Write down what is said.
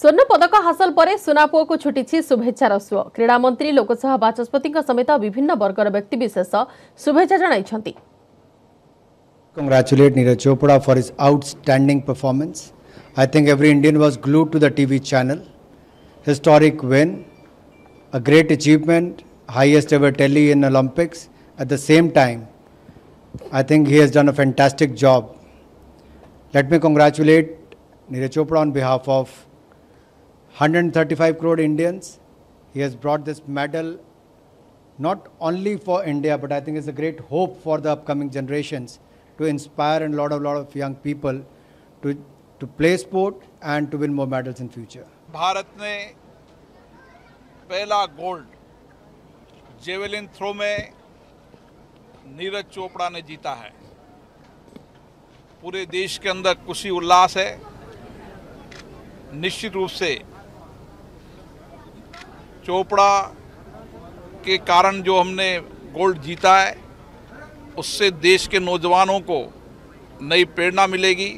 ସ୍ୱର୍ଣ୍ଣ ପଦକ ହାସଲ ପରେ ସୁନାପୁଅକୁ ଛୁଟିଛି ଶୁଭେଚ୍ଛାର ସୁଅ କ୍ରୀଡ଼ାମନ୍ତ୍ରୀ ଲୋକସଭା ବାଚସ୍ପତିଙ୍କ ସମେତ ବିଭିନ୍ନ ବର୍ଗର ବ୍ୟକ୍ତିବିଶେଷ ଶୁଭେଚ୍ଛା ଜଣାଇଛନ୍ତି Congratulate Neeraj Chopra for his outstanding performance. I think every Indian was glued to the TV channel. Historic win, a great achievement, highest ever tally in Olympics. At the same time, I think he has done a fantastic job. Let me congratulate Neeraj Chopra on behalf of 135 crore Indians. He has brought this medal not only for India, but I think it's a great hope for the upcoming generations to inspire a lot of lot of young people to to play sport and to win more medals in future. Bharat ने पहला gold javelin throw में नीरज चोपड़ा ने जीता है पूरे देश के अंदर खुशी उल्लास है निश्चित रूप से चोपड़ा के कारण जो हमने गोल्ड जीता है, उससे देश के नौजवानों को नई प्रेरणा मिलेगी।